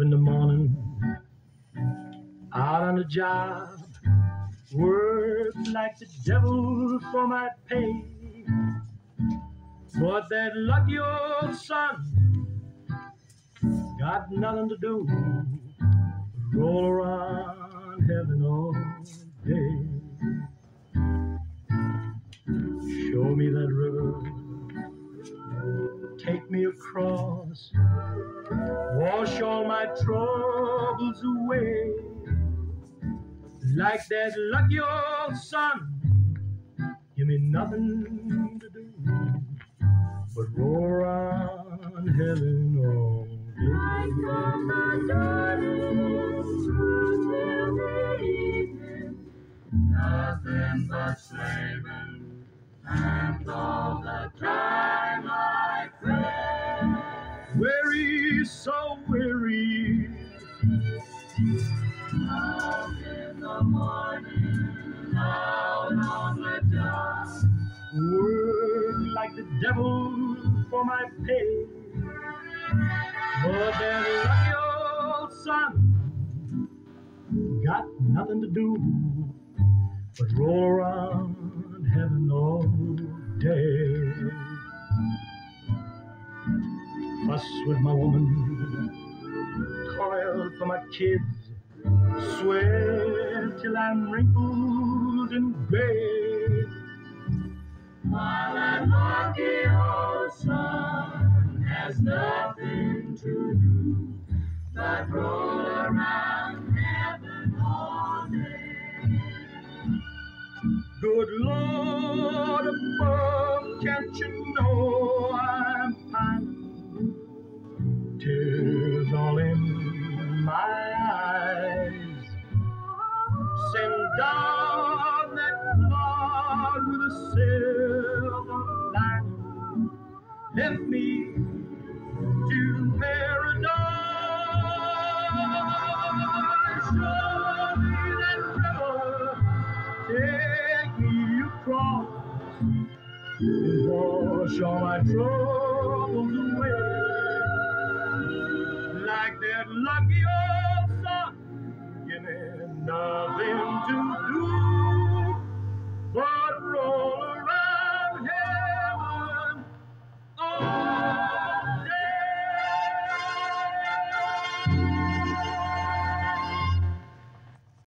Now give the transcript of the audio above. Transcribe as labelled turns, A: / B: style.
A: in the morning, out on the job, work like the devil for my pay. But that lucky old sun got nothing to do roll around heaven all day. Show me that river, take me across, wash all my troubles away. Like that lucky old sun, give me nothing to do but roll around heaven all
B: I
A: day.
B: saw my darling through till the evening, nothing but slaving,
A: so weary,
B: Out in the morning, out on the dock,
A: work like the devil for my pay. But that lucky old sun. Got nothing to do but roll around Fuss with my woman, toil for my kids, sweat till I'm wrinkled and gray.
B: while that lucky old sun has nothing to do but roll around heaven all day.
A: Good Lord above, can't you know down that cloud with a silver lining. Me to paradise. Show me that river. Take me across and wash all my troubles away. Like that lucky nothing to do.